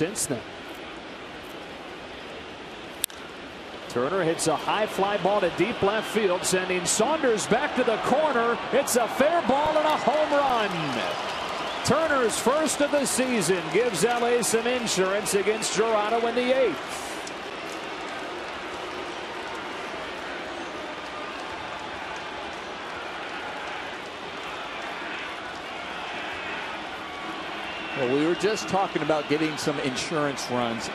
since then. Turner hits a high fly ball to deep left field, sending Saunders back to the corner. It's a fair ball and a home run. Turner's first of the season gives LA some insurance against Toronto in the eighth. Well, we were just talking about getting some insurance runs